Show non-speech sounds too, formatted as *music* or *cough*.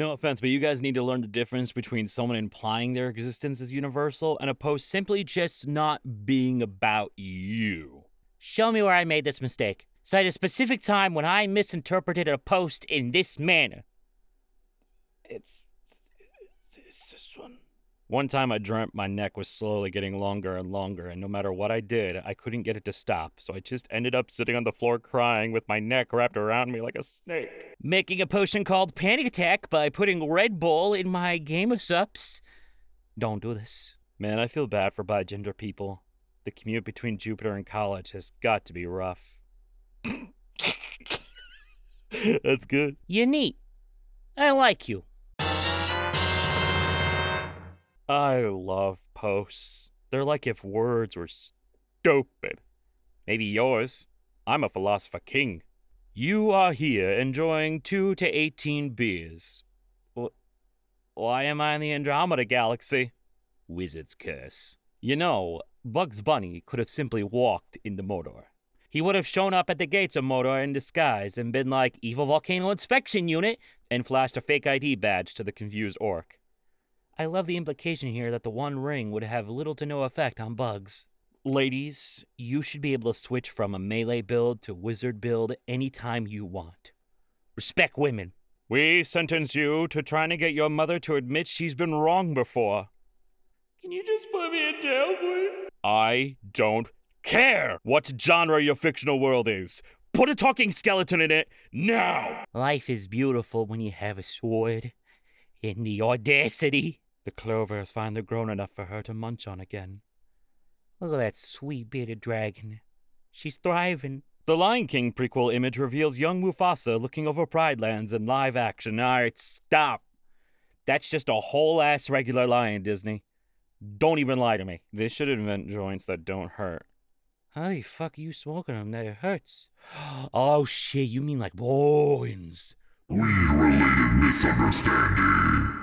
No offense, but you guys need to learn the difference between someone implying their existence is universal and a post simply just not being about you. Show me where I made this mistake. Cite a specific time when I misinterpreted a post in this manner. It's. It's this one. One time I dreamt my neck was slowly getting longer and longer, and no matter what I did, I couldn't get it to stop, so I just ended up sitting on the floor crying with my neck wrapped around me like a snake. Making a potion called Panic Attack by putting Red Bull in my Gamer Supps. Don't do this. Man, I feel bad for bigender people. The commute between Jupiter and college has got to be rough. *laughs* That's good. You're neat. I like you. I love posts. They're like if words were stupid. Maybe yours. I'm a philosopher king. You are here enjoying two to eighteen beers. Wh- Why am I in the Andromeda Galaxy? Wizard's curse. You know, Bugs Bunny could have simply walked into Mordor. He would have shown up at the gates of Mordor in disguise and been like, Evil Volcano Inspection Unit, and flashed a fake ID badge to the confused orc. I love the implication here that the One Ring would have little to no effect on bugs. Ladies, you should be able to switch from a melee build to wizard build anytime you want. Respect women. We sentence you to trying to get your mother to admit she's been wrong before. Can you just put me in jail, please? I don't care what genre your fictional world is. Put a talking skeleton in it now! Life is beautiful when you have a sword. In the audacity. The clover has finally grown enough for her to munch on again. Look at that sweet bearded dragon. She's thriving. The Lion King prequel image reveals young Mufasa looking over Pride Lands in live action. Alright, stop. That's just a whole ass regular lion, Disney. Don't even lie to me. They should invent joints that don't hurt. How the fuck are you smoking them that it hurts? *gasps* Oh shit, you mean like bones. We related misunderstanding.